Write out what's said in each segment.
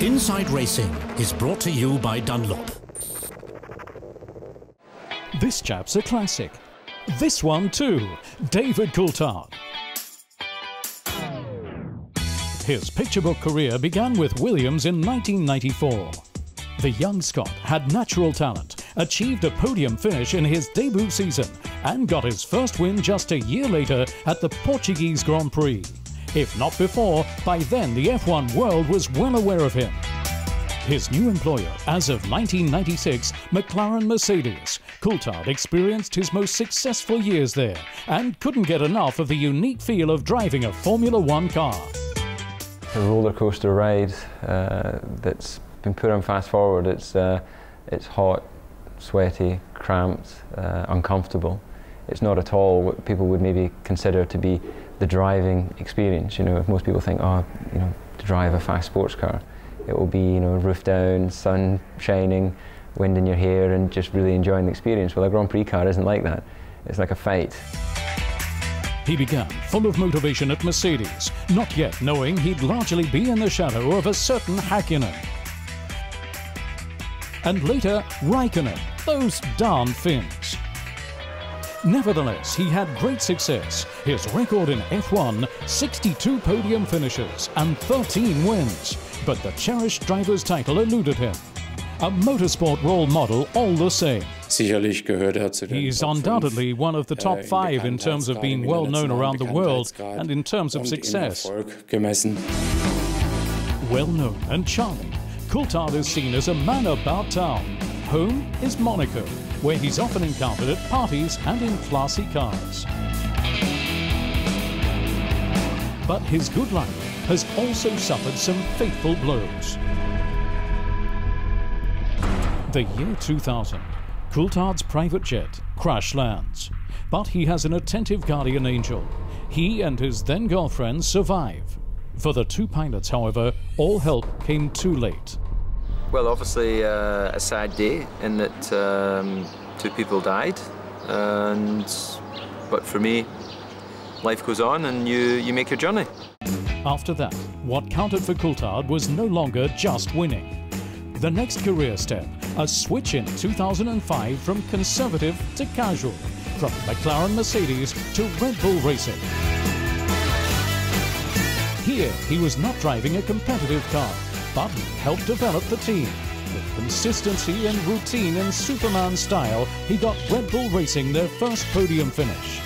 Inside Racing is brought to you by Dunlop. This chap's a classic. This one too, David Coulthard. His picture book career began with Williams in 1994. The young Scot had natural talent, achieved a podium finish in his debut season, and got his first win just a year later at the Portuguese Grand Prix. If not before, by then the F1 world was well aware of him. His new employer, as of 1996, McLaren Mercedes, Coulthard experienced his most successful years there and couldn't get enough of the unique feel of driving a Formula One car. A roller coaster ride uh, that's been put on fast forward. It's, uh, it's hot, sweaty, cramped, uh, uncomfortable. It's not at all what people would maybe consider to be the driving experience. You know, if most people think, oh, you know, to drive a fast sports car, it will be, you know, roof down, sun shining, wind in your hair, and just really enjoying the experience. Well, a Grand Prix car isn't like that. It's like a fight. He began full of motivation at Mercedes, not yet knowing he'd largely be in the shadow of a certain Hakkinen. And later, Raikkonen, those darn Finns. Nevertheless, he had great success. His record in F1 62 podium finishes and 13 wins. But the cherished driver's title eluded him. A motorsport role model all the same. He's undoubtedly one of the top äh, five in terms of being well known around the world and in terms of success. Well known and charming, Coulthard is seen as a man about town. Home is Monaco, where he's often encountered at parties and in classy cars. But his good luck has also suffered some fateful blows. The year 2000, Coulthard's private jet crash lands, but he has an attentive guardian angel. He and his then girlfriend survive. For the two pilots, however, all help came too late. Well, obviously uh, a sad day in that um, two people died, and but for me, life goes on, and you you make your journey. After that, what counted for Coulthard was no longer just winning. The next career step, a switch in 2005 from conservative to casual, from McLaren Mercedes to Red Bull Racing. Here, he was not driving a competitive car, but helped develop the team. With consistency and routine in Superman style, he got Red Bull Racing their first podium finish.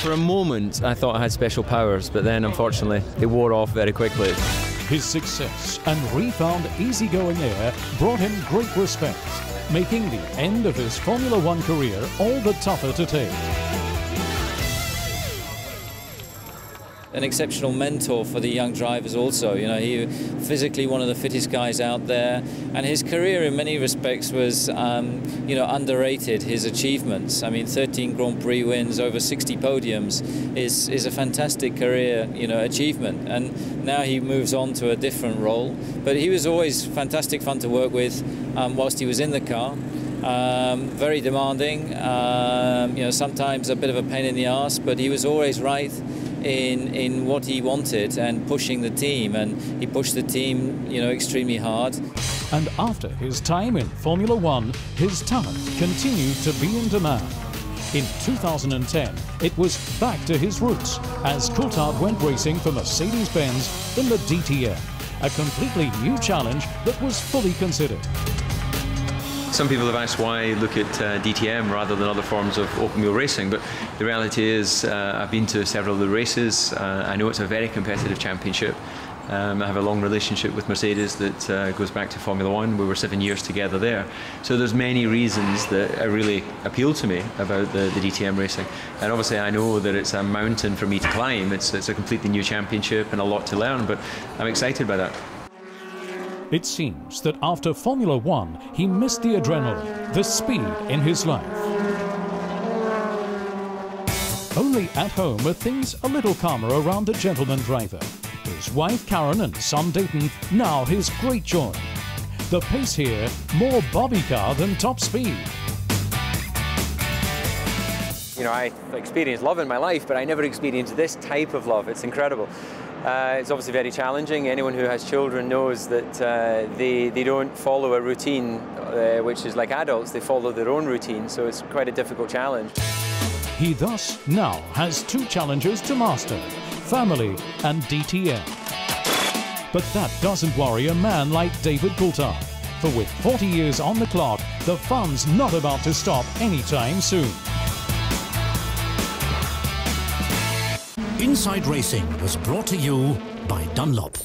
For a moment, I thought I had special powers, but then unfortunately, they wore off very quickly. His success and refound easygoing air brought him great respect, making the end of his Formula One career all the tougher to take. An exceptional mentor for the young drivers also. You know, he physically one of the fittest guys out there, and his career in many respects was, um, you know, underrated. His achievements. I mean, 13 Grand Prix wins, over 60 podiums, is is a fantastic career, you know, achievement. And now he moves on to a different role, but he was always fantastic fun to work with um, whilst he was in the car. Um, very demanding, um, you know, sometimes a bit of a pain in the ass, but he was always right in in what he wanted and pushing the team, and he pushed the team, you know, extremely hard. And after his time in Formula One, his talent continued to be in demand. In 2010, it was back to his roots as Coulthard went racing for Mercedes-Benz in the DTM, a completely new challenge that was fully considered. Some people have asked why I look at uh, DTM rather than other forms of open wheel racing, but the reality is uh, I've been to several of the races. Uh, I know it's a very competitive championship. Um, I have a long relationship with Mercedes that uh, goes back to Formula One. We were seven years together there. So there's many reasons that really appeal to me about the, the DTM racing. And obviously I know that it's a mountain for me to climb. It's, it's a completely new championship and a lot to learn, but I'm excited by that. It seems that after Formula One, he missed the adrenaline, the speed in his life. Only at home are things a little calmer around the gentleman driver. His wife Karen and son Dayton now his great joy. The pace here, more bobby car than top speed. You know, I experienced love in my life, but I never experienced this type of love. It's incredible. Uh, it's obviously very challenging. Anyone who has children knows that uh, they, they don't follow a routine, uh, which is like adults, they follow their own routine, so it's quite a difficult challenge. He thus now has two challenges to master family and DTM. But that doesn't worry a man like David Coulthard, for with 40 years on the clock, the fun's not about to stop anytime soon. Inside Racing was brought to you by Dunlop.